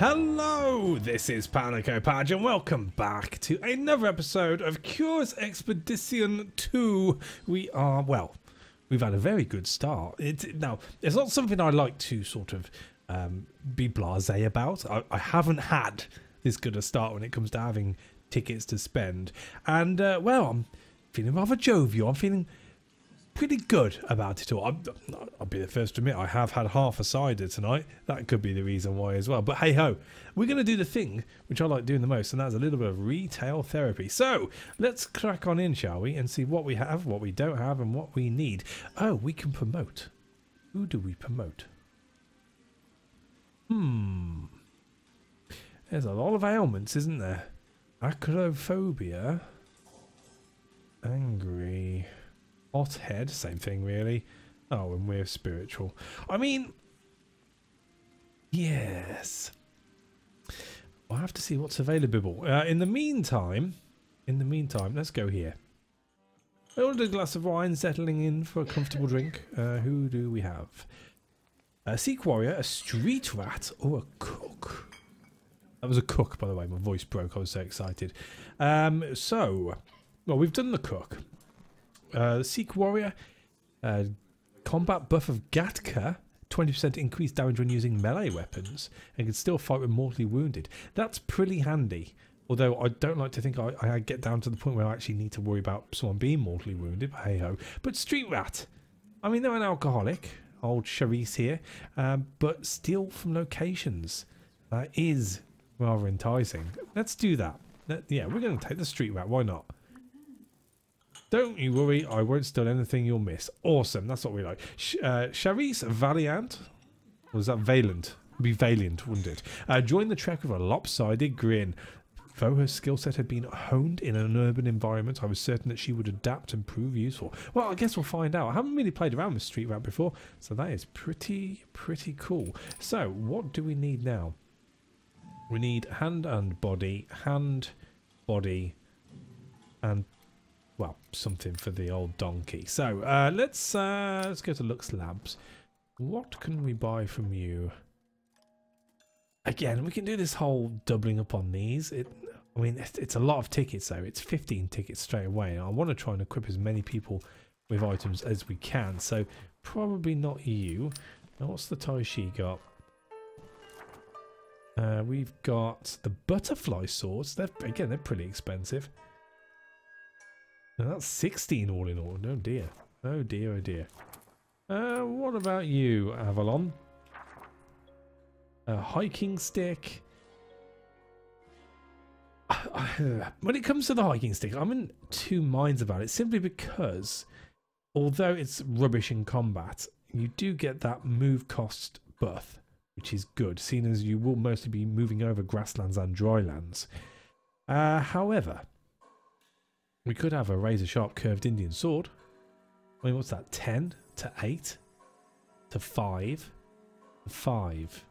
Hello, this is Palico Padge and welcome back to another episode of Curious Expedition 2. We are, well, we've had a very good start. It, now, it's not something I like to sort of um, be blasé about. I, I, haven't had this good a start when it comes to having tickets to spend. And, uh, well, I'm feeling rather jovial. I'm feeling pretty good about it all. I'll, I'll, be the first to admit I have had half a cider tonight. That could be the reason why as well. But hey ho, we're going to do the thing which I like doing the most, and that's a little bit of retail therapy. So let's crack on in, shall we, and see what we have, what we don't have, and what we need. Oh, we can promote. Who do we promote? Hmm. There's a lot of ailments, isn't there? Acrophobia. Angry. Hot head, same thing really. Oh, and we're spiritual. I mean, yes. I'll have to see what's available. Uh, in the meantime, in the meantime, let's go here. I ordered a glass of wine, settling in for a comfortable drink. Uh, who do we have? A Sikh Warrior, a Street Rat, or a Cook? That was a cook, by the way. My voice broke. I was so excited. Um, so, well, we've done the cook. Uh, Sikh Warrior, uh, combat buff of Gatka, 20% increased damage when using melee weapons, and can still fight when mortally wounded. That's pretty handy. Although I don't like to think I, I get down to the point where I actually need to worry about someone being mortally wounded, but hey ho. But Street Rat, I mean, they're an alcoholic, old Charisse here, um, but steal from locations That is rather enticing. Let's do that. Yeah, we're going to take the Street Rat, why not? Don't you worry, I won't steal anything you'll miss. Awesome, that's what we like. Sh uh, Valiant, was that Valiant? be Valiant, wouldn't it? Uh, joined the trek with a lopsided grin. Though her skill set had been honed in an urban environment, I was certain that she would adapt and prove useful. Well, I guess we'll find out. I haven't really played around with Street Rat before, so that is pretty, pretty cool. So, what do we need now? We need hand and body, hand, body, and well, something for the old donkey. So uh, let's uh, let's go to Lux Labs. What can we buy from you? Again, we can do this whole doubling up on these. It, I mean, it's, it's a lot of tickets though. It's 15 tickets straight away. I want to try and equip as many people with items as we can. So probably not you. Now, what's the Taishi got? Uh, we've got the butterfly swords. They're again, they're pretty expensive. That's 16 all in all. Oh dear. Oh dear, oh dear. Uh, what about you, Avalon? A hiking stick. When it comes to the hiking stick, I'm in two minds about it. Simply because, although it's rubbish in combat, you do get that move cost buff, which is good, seeing as you will mostly be moving over grasslands and drylands. Uh, however, we could have a razor sharp curved Indian sword. I mean, what's that? 10 to 8 to 5 to 5.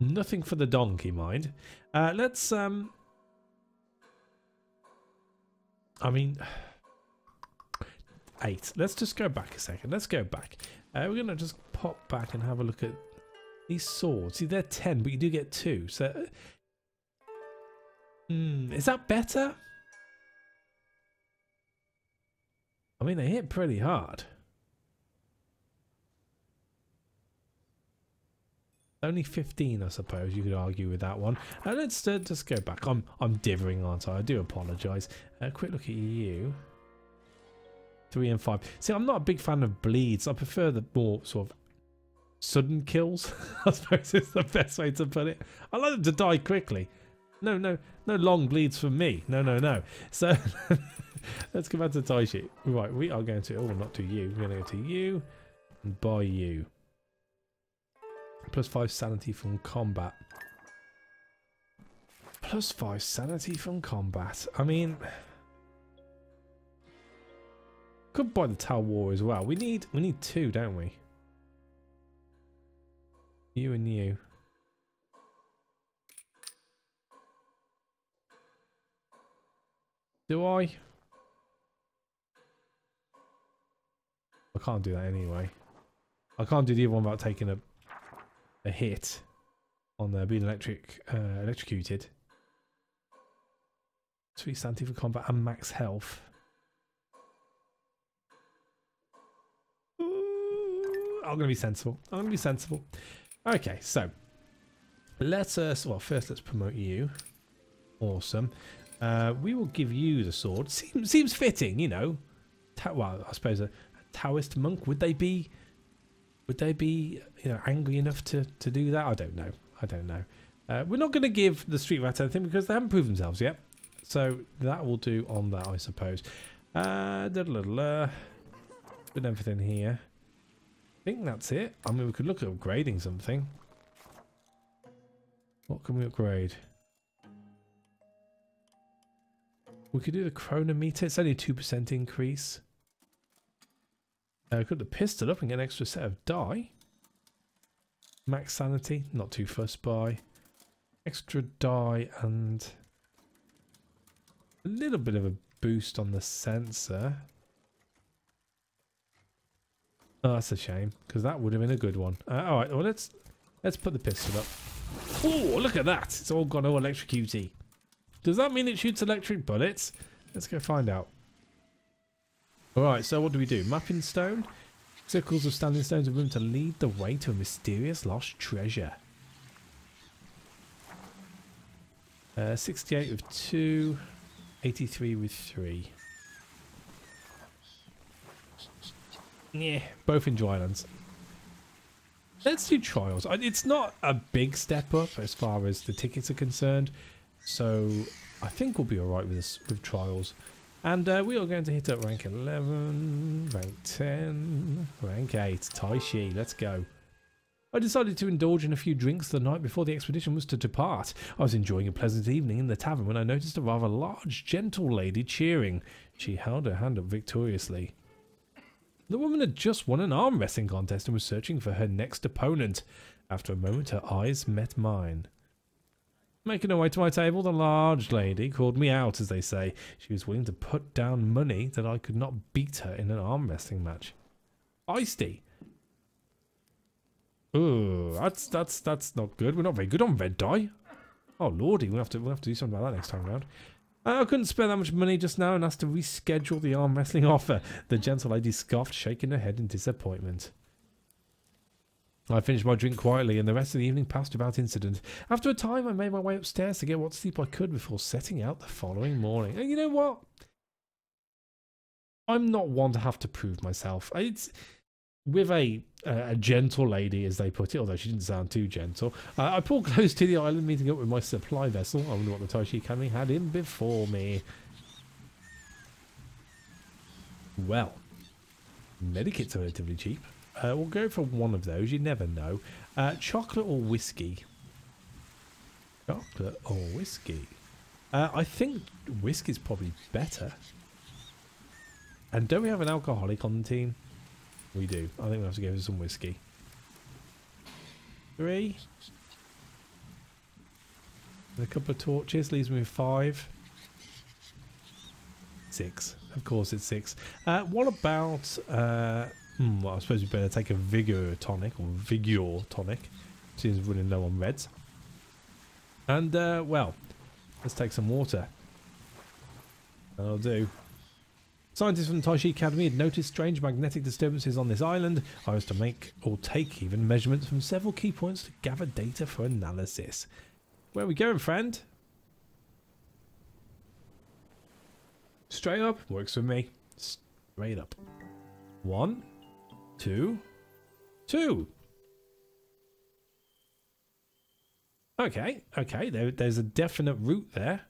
Nothing for the donkey, mind. Uh, let's, um... I mean... 8. Let's just go back a second. Let's go back. Uh, we're going to just pop back and have a look at these swords. See, they're 10, but you do get 2. So... Hmm, is that better? I mean, they hit pretty hard. Only 15, I suppose you could argue with that one. Uh, let's uh, just go back. I'm I'm dithering, aren't I? I do apologise. A uh, quick look at you. Three and five. See, I'm not a big fan of bleeds. I prefer the more sort of sudden kills. I suppose is the best way to put it. I like them to die quickly. No, no, no long bleeds for me. No, no, no. So let's go back to tie. Right, we are going to, oh, not to you. We're going to go to you and buy you. Plus five sanity from combat. Plus five sanity from combat. I mean, could buy the Tulwar as well. We need, we need two, don't we? You and you. Do I? I can't do that anyway. I can't do the other one without taking a a hit. on there being electric uh, electrocuted. Sweet Santi for combat and max health. Ooh, I'm gonna be sensible. I'm gonna be sensible. Okay, so let us. Well, first let's promote you. Awesome. Uh, we will give you the sword. Seems seems fitting, you know. Ta well, I suppose a, a Taoist monk would they be? Would they be you know angry enough to to do that? I don't know. I don't know. Uh, we're not going to give the Street Rat anything because they haven't proved themselves yet. So that will do on that, I suppose. Uh, da -da -da With everything here. I think that's it. I mean, we could look at upgrading something. What can we upgrade? We could do the chronometer. It's only a 2% increase. Uh, could the pistol up and get an extra set of die. Max sanity, not too fussed by. Extra die and a little bit of a boost on the sensor. Oh, that's a shame because that would have been a good one. Uh, all right, well let's let's put the pistol up. Oh, look at that! It's all gone all electrocutey. Does that mean it shoots electric bullets? Let's go find out. Alright, so what do we do? Mapping stone? Circles of standing stones of room to lead the way to a mysterious lost treasure. Uh, 68 with 2, 83 with 3. Yeah, both in drylands. Let's do trials. It's not a big step up as far as the tickets are concerned. So I think we'll be alright with this with trials. And uh, we are going to hit up rank 11, rank 10, rank 8, Taishi, let's go. I decided to indulge in a few drinks the night before the expedition was to depart. I was enjoying a pleasant evening in the tavern when I noticed a rather large, gentle lady cheering. She held her hand up victoriously. The woman had just won an arm wrestling contest and was searching for her next opponent. After a moment, her eyes met mine. Making her way to my table, the large lady called me out, as they say. She was willing to put down money that I could not beat her in an arm wrestling match. Feisty. Ooh, that's that's that's not good. We're not very good on red dye. Oh lordy, we'll have to we'll have to do something about that next time around. Uh, I couldn't spare that much money just now and asked to reschedule the arm wrestling offer. The gentle lady scoffed, shaking her head in disappointment. I finished my drink quietly, and the rest of the evening passed without incident. After a time, I made my way upstairs to get what sleep I could before setting out the following morning. And you know what? I'm not one to have to prove myself. It's with a a gentle lady, as they put it, although she didn't sound too gentle. Uh, I pulled close to the island, meeting up with my supply vessel. I wonder what the Taishi Kami had in before me. Well, medikits are relatively cheap. Uh, we'll go for one of those. You never know. Uh, chocolate or whiskey? Chocolate or whiskey? Uh, I think whiskey's probably better. And don't we have an alcoholic on the team? We do. I think we have to give him some whiskey. Three. And a couple of torches leaves me with five. Six. Of course it's six. Uh, what about uh, Hmm, well, I suppose we better take a Vigor tonic, or Vigor tonic. Seems running low on reds. And, uh, well, let's take some water. That'll do. Scientists from the Taishi Academy had noticed strange magnetic disturbances on this island. I was to make, or take even, measurements from several key points to gather data for analysis. Where are we going, friend? Straight up. Works for me. Straight up. One. Two. Two. Okay, okay, there, there's a definite route there.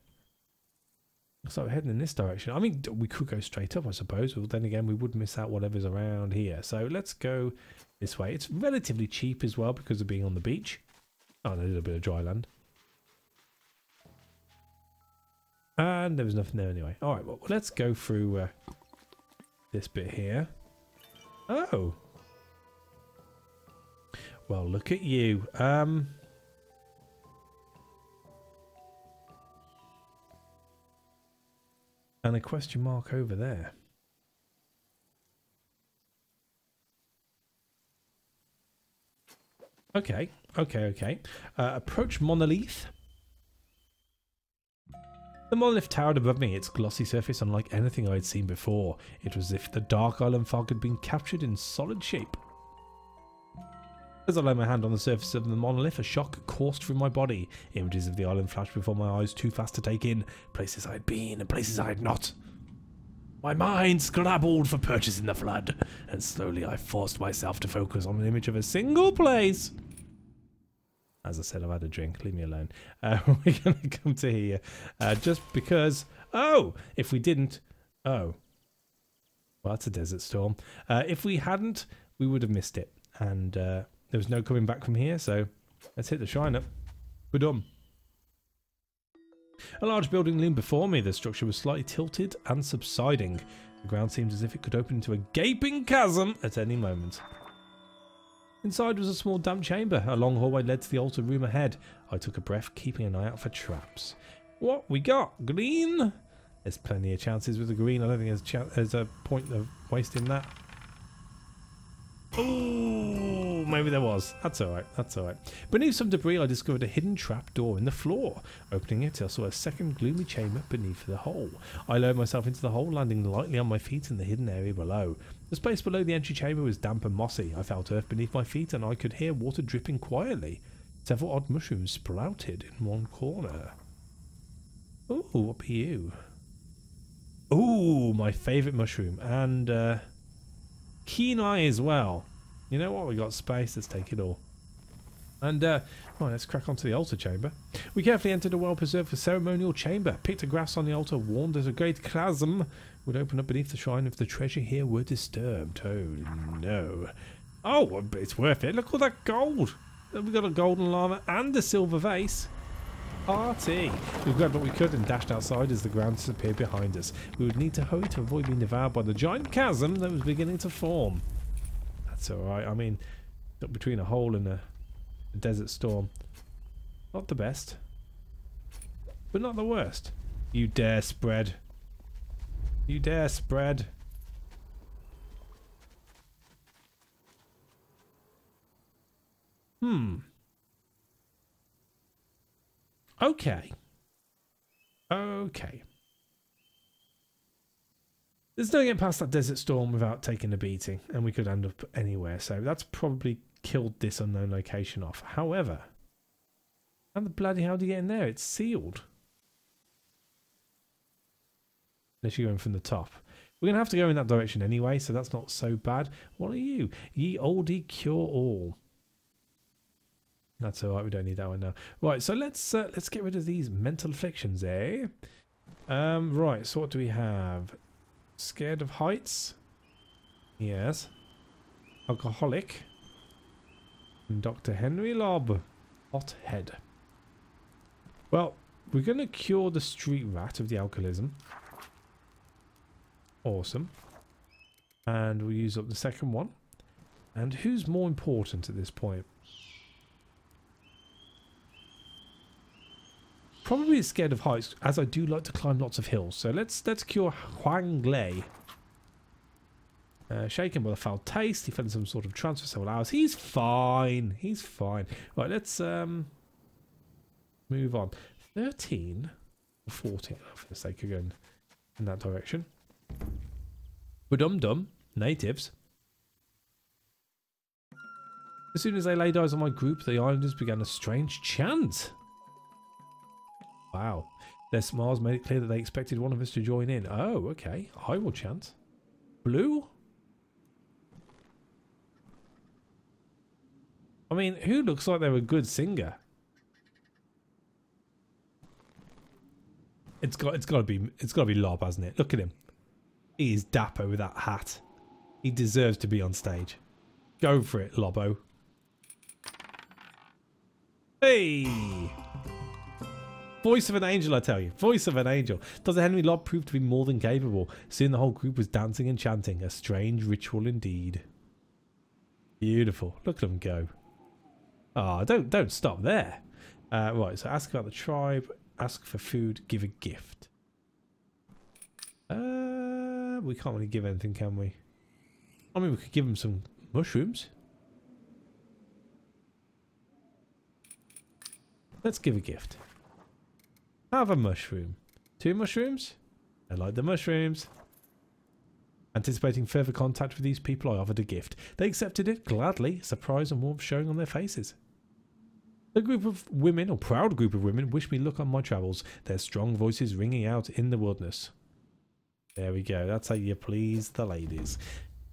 So we're heading in this direction. I mean, we could go straight up, I suppose. But then again, we would miss out whatever's around here. So let's go this way. It's relatively cheap as well because of being on the beach. Oh, and a little bit of dry land. And there was nothing there anyway. All right, well, let's go through uh, this bit here. Oh. Well, look at you. Um... And a question mark over there. Okay, okay, okay. Uh, approach monolith. The monolith towered above me, its glossy surface unlike anything I had seen before. It was as if the dark island fog had been captured in solid shape. As I lay my hand on the surface of the monolith, a shock coursed through my body. Images of the island flashed before my eyes, too fast to take in. Places I had been and places I had not. My mind scrabbled for purchase in the flood, and slowly I forced myself to focus on an image of a single place. As I said, I've had a drink. Leave me alone. Uh, we're going to come to here uh, just because. Oh, if we didn't. Oh. Well, that's a desert storm. Uh, if we hadn't, we would have missed it. And uh, there was no coming back from here, so let's hit the shrine up. We're done. A large building loomed before me. The structure was slightly tilted and subsiding. The ground seemed as if it could open into a gaping chasm at any moment. Inside was a small damp chamber. A long hallway led to the altar room ahead. I took a breath, keeping an eye out for traps. What we got? Green? There's plenty of chances with the green. I don't think there's, there's a point of wasting that. Oh, maybe there was. That's alright, that's alright. Beneath some debris, I discovered a hidden trap door in the floor. Opening it, I saw a second gloomy chamber beneath the hole. I lowered myself into the hole, landing lightly on my feet in the hidden area below. The space below the entry chamber was damp and mossy. I felt earth beneath my feet, and I could hear water dripping quietly. Several odd mushrooms sprouted in one corner. Ooh, what be you? Ooh, my favourite mushroom. And, uh... Keen eye as well. You know what? We got space. Let's take it all. And, uh, let's crack onto the altar chamber. We carefully entered a well-preserved ceremonial chamber. Pictographs on the altar warned that a great chasm would open up beneath the shrine if the treasure here were disturbed. Oh, no. Oh, it's worth it. Look at all that gold. We've got a golden llama and a silver vase. Party! We grabbed what we could and dashed outside as the ground disappeared behind us. We would need to hurry to avoid being devoured by the giant chasm that was beginning to form. That's alright. I mean, between a hole and a, a desert storm. Not the best. But not the worst. You dare spread. You dare spread. Hmm. Okay. Okay. There's no getting past that desert storm without taking a beating, and we could end up anywhere, so that's probably killed this unknown location off. However, how the bloody hell do you get in there? It's sealed. Unless you're going from the top. We're going to have to go in that direction anyway, so that's not so bad. What are you? Ye oldie cure all. That's all right. We don't need that one now. Right. So let's uh, let's get rid of these mental afflictions, eh? Um. Right. So what do we have? Scared of heights? Yes. Alcoholic. And Dr. Henry Lobb. Hothead. Well, we're going to cure the street rat of the alcoholism. Awesome. And we'll use up the second one. And who's more important at this point? Probably scared of heights, as I do like to climb lots of hills. So let's let's cure Huang Lei. Uh, shaken by a foul taste, he fell in some sort of trance for several hours. He's fine. He's fine. Right, let's um move on. 13 or 14, oh, for the sake of going in that direction. Dum dum, natives. As soon as they laid eyes on my group, the islanders began a strange chant. Wow. Their smiles made it clear that they expected one of us to join in. Oh, okay. I will chant. Blue? I mean, who looks like they're a good singer? It's got it's got to be it's got to be Lobb, hasn't it? Look at him. He is dapper with that hat. He deserves to be on stage. Go for it, Lobo. Hey! Voice of an angel, I tell you. Voice of an angel. Dr. Henry Lobb prove to be more than capable. Soon the whole group was dancing and chanting. A strange ritual indeed. Beautiful. Look at them go. Ah, oh, don't don't stop there. Uh, right, so ask about the tribe, ask for food, give a gift. We can't really give anything, can we? I mean, we could give them some mushrooms. Let's give a gift. Have a mushroom. Two mushrooms? I like the mushrooms. Anticipating further contact with these people, I offered a gift. They accepted it gladly, surprise and warmth showing on their faces. A group of women, or proud group of women, wish me luck on my travels, their strong voices ringing out in the wilderness. There we go. That's how you please the ladies.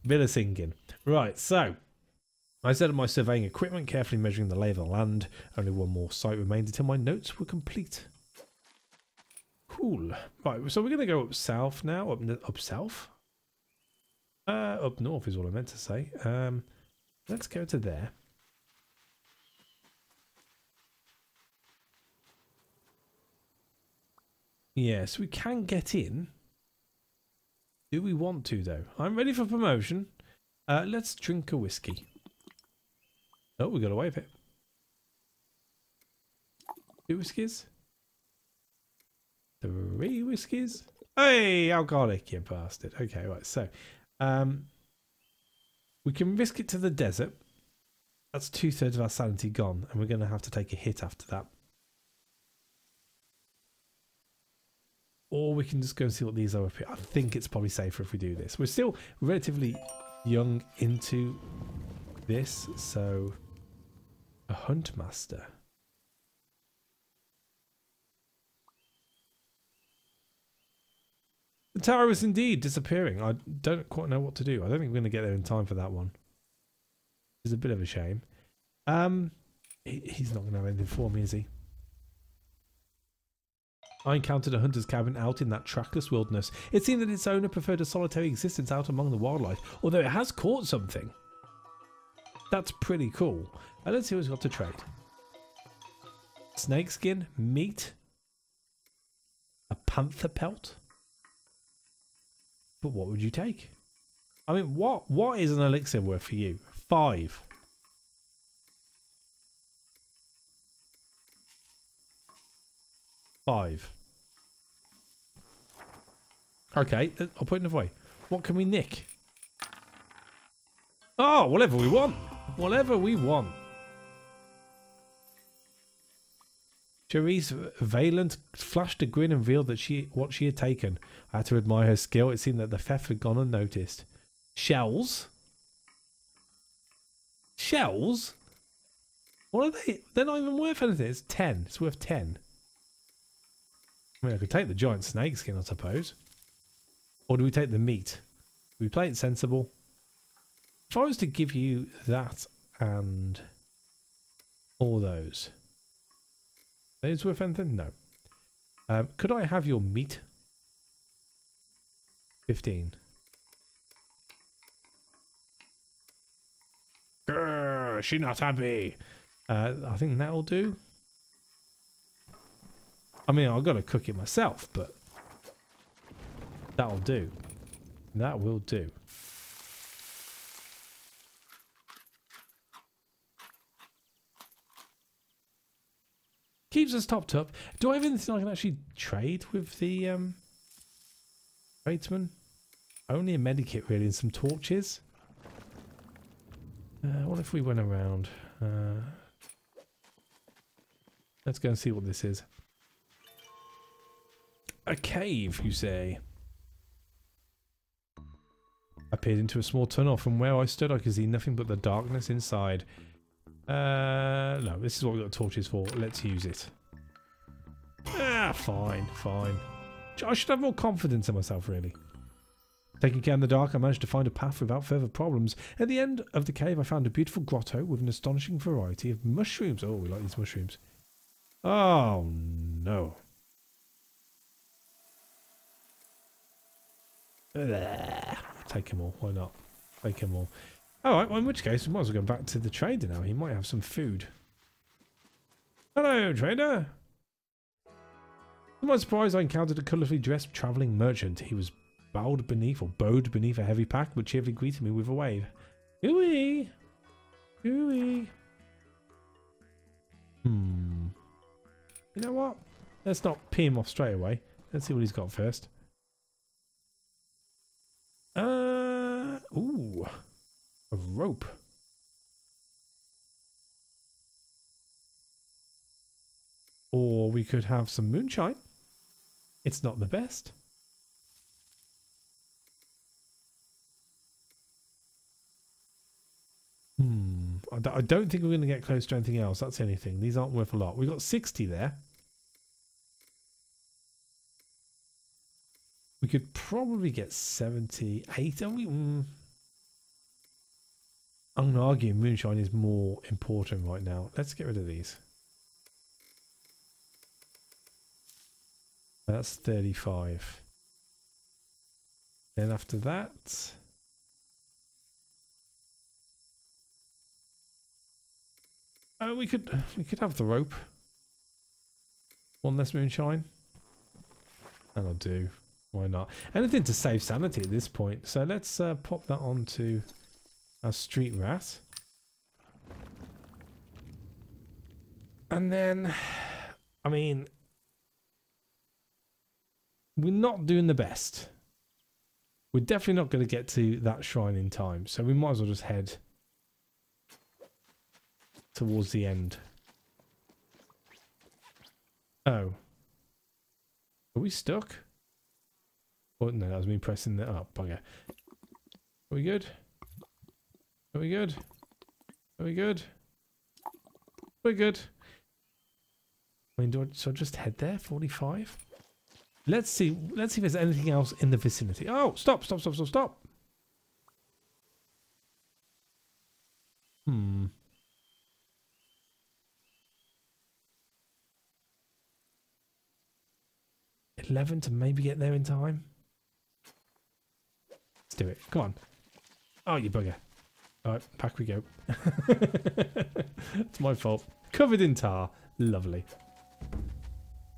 Bit of singing. Right, so I set up my surveying equipment, carefully measuring the lay of the land. Only one more site remained until my notes were complete. Cool. Right, so we're going to go up south now. Up, up south? Uh, up north is what I meant to say. Um, let's go to there. Yes, we can get in. Do we want to, though? I'm ready for promotion. Uh, let's drink a whiskey. Oh, we got away with it. Two whiskies? Three whiskies? Hey, alcoholic, you bastard. Okay, right, so um, we can risk it to the desert. That's two thirds of our sanity gone, and we're going to have to take a hit after that. Or we can just go and see what these are. I think it's probably safer if we do this. We're still relatively young into this, so a hunt master. The tower is indeed disappearing. I don't quite know what to do. I don't think we're going to get there in time for that one. It's a bit of a shame. Um, he, he's not going to have anything for me, is he? I encountered a hunter's cabin out in that trackless wilderness. It seemed that its owner preferred a solitary existence out among the wildlife, although it has caught something. That's pretty cool. Let's see what's got to trade. Snakeskin, meat, a panther pelt. But what would you take? I mean, what what is an elixir worth for you? Five. Five. Okay, I'll put it another way. What can we nick? Oh, whatever we want. Whatever we want. Cherise Valent flashed a grin and revealed that she what she had taken. I had to admire her skill. It seemed that the theft had gone unnoticed. Shells? Shells? What are they? They're not even worth anything. It's 10. It's worth 10. I mean, I could take the giant snake skin, I suppose. Or do we take the meat? We play it sensible? If I was to give you that and all those, those worth anything? No. Um, could I have your meat? 15. Grr, she not happy. Uh, I think that'll do. I mean, I've got to cook it myself, but that'll do. That will do. Keeps us topped up. Do I have anything I can actually trade with the um, tradesman? Only a medikit really and some torches. Uh, what if we went around? Uh, let's go and see what this is. A cave, you say? I peered into a small tunnel. From where I stood, I could see nothing but the darkness inside. Uh, no, this is what we've got torches for. Let's use it. Ah, fine, fine. I should have more confidence in myself, really. Taking care in the dark, I managed to find a path without further problems. At the end of the cave, I found a beautiful grotto with an astonishing variety of mushrooms. Oh, we like these mushrooms. Oh, no. Take them all. Why not? Take them all. All right, well, in which case, we might as well go back to the trader now. He might have some food. Hello, trader. To my surprise, I encountered a colourfully dressed travelling merchant. He was bowed beneath, or bowed beneath a heavy pack, but cheerfully greeted me with a wave. Ooey! Ooey! Hmm. You know what? Let's not pee him off straight away. Let's see what he's got first. Uh, ooh. A rope. Or we could have some moonshine. It's not the best. Hmm. I don't think we're going to get close to anything else. That's anything. These aren't worth a lot. We've got 60 there. We could probably get 78. Are we? Mm. I'm going to argue moonshine is more important right now. Let's get rid of these. That's 35. Then after that... Uh, we could we could have the rope. One less moonshine. That'll do. Why not? Anything to save sanity at this point. So let's uh, pop that onto our street rat. And then, I mean, we're not doing the best. We're definitely not going to get to that shrine in time. So we might as well just head towards the end. Oh. Are we stuck? Oh, no, that was me pressing that up. Okay. Are we good? Are we good? Are we good? We're good. I mean, do I, so just head there? 45? Let's see. Let's see if there's anything else in the vicinity. Oh, stop, stop, stop, stop, stop. Hmm. Eleven to maybe get there in time. Let's do it. Come on. Oh, you bugger. All right, back we go. it's my fault. Covered in tar. Lovely.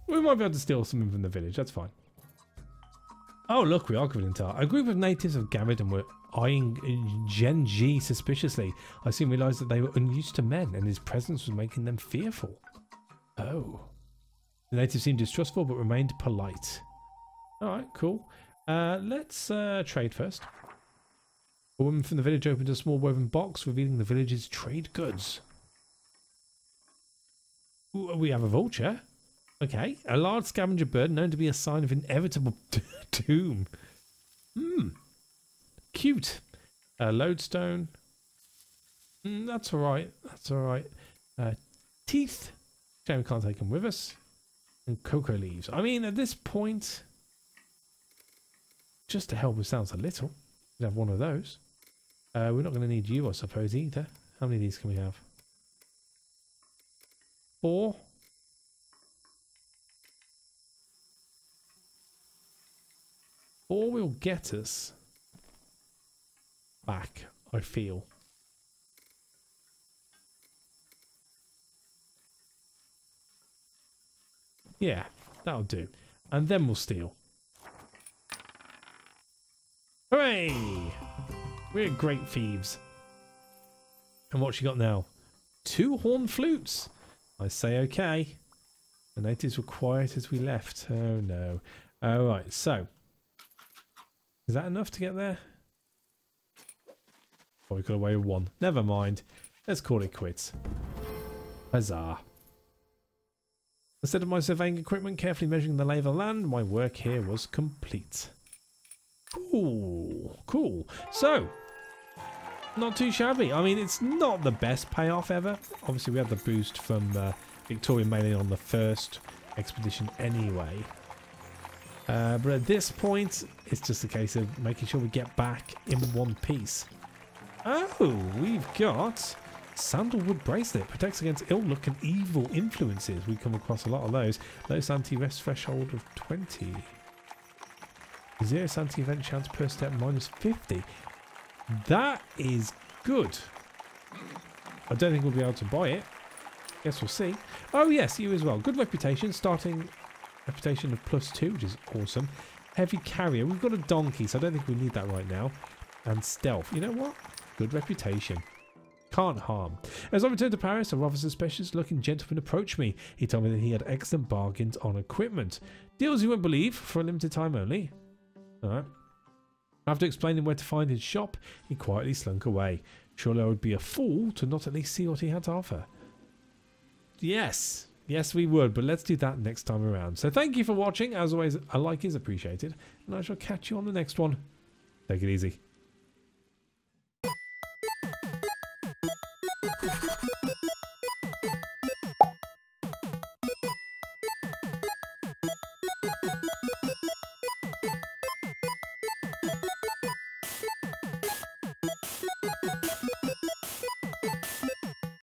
We might be able to steal something from the village. That's fine. Oh, look, we are covered in tar. A group of natives have gathered and were eyeing Gen G suspiciously. I soon realised that they were unused to men and his presence was making them fearful. Oh. The natives seemed distrustful but remained polite. Alright, cool. Uh, let's uh, trade first. A woman from the village opened a small woven box revealing the village's trade goods. Ooh, we have a vulture. Okay, a large scavenger bird known to be a sign of inevitable doom. Hmm, cute. A lodestone. Mm, that's all right. That's all right. Uh, teeth. Shame we can't take them with us. And cocoa leaves. I mean, at this point, just to help us out a little, we have one of those. Uh, we're not going to need you, I suppose, either. How many of these can we have? Four. Four will get us back, I feel. Yeah, that'll do. And then we'll steal. Hooray! We're great thieves. And what she got now? Two horn flutes. I say okay. The natives were quiet as we left. Oh no. Alright, so. Is that enough to get there? Oh, we got away with one. Never mind. Let's call it quits. Huzzah. Instead of my surveying equipment carefully measuring the lay of the land, my work here was complete. Ooh, cool. So, not too shabby. I mean, it's not the best payoff ever. Obviously, we had the boost from uh, Victoria mainly on the first expedition anyway. Uh, but at this point, it's just a case of making sure we get back in one piece. Oh, we've got Sandalwood Bracelet. Protects against ill luck and evil influences. We come across a lot of those. Lowest anti-rest threshold of 20. Zero anti-event chance per step minus 50. That is good. I don't think we'll be able to buy it. Guess we'll see. Oh yes, you as well. Good reputation. Starting reputation of plus two, which is awesome. Heavy carrier. We've got a donkey, so I don't think we need that right now. And stealth. You know what? Good reputation. Can't harm. As I returned to Paris, a rather suspicious looking gentleman approached me. He told me that he had excellent bargains on equipment. Deals you won't believe, for a limited time only. Alright. After explaining where to find his shop, he quietly slunk away. Surely I would be a fool to not at least see what he had to offer. Yes, Yes, we would, but let's do that next time around. So thank you for watching. As always, a like is appreciated. And I shall catch you on the next one. Take it easy.